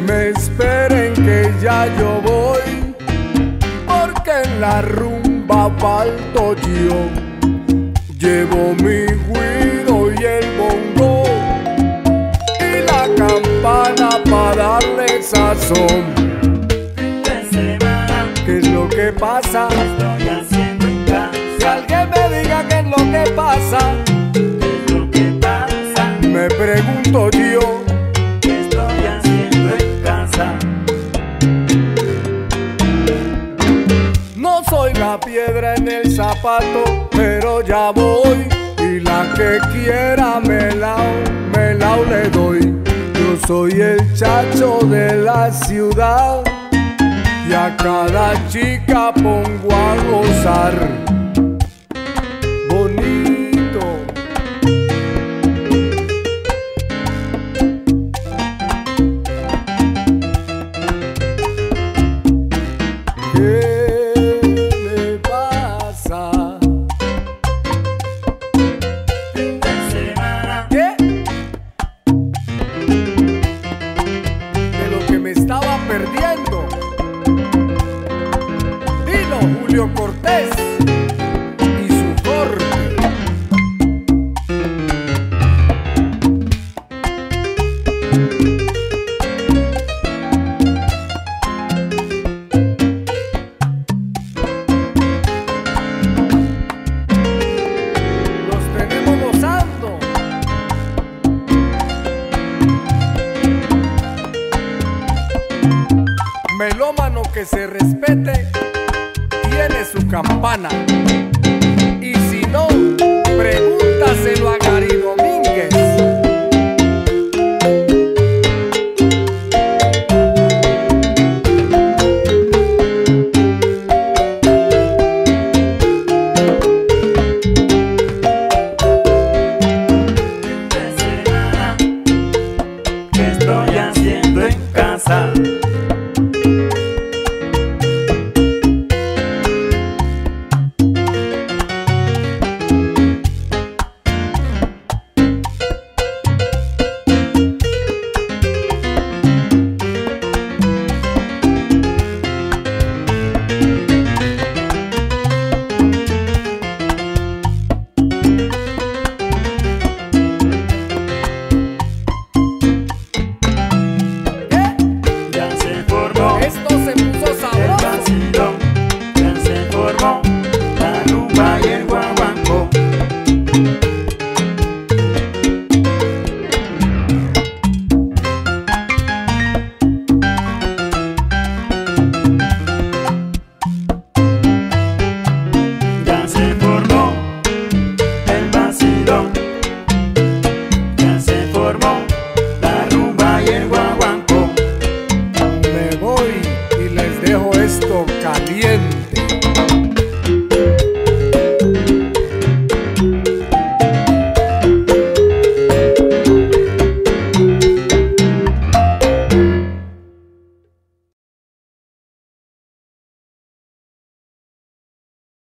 esperen que ya yo voy, porque en la rumba falto yo. Llevo mi guido y el bongo y la campana para darle sazón. ¿Qué es lo que pasa? Estoy haciendo en casa. Que alguien me diga qué es lo que pasa. ¿Qué es lo que pasa? Me pregunto yo. Piedra en el zapato, pero ya voy. Y la que quiera me la, me la le doy. Yo soy el chacho de la ciudad. Y a cada chica pongo a gozar. Cortés y su corte. Los tenemos gozando. Melómano que se respete tiene su campana.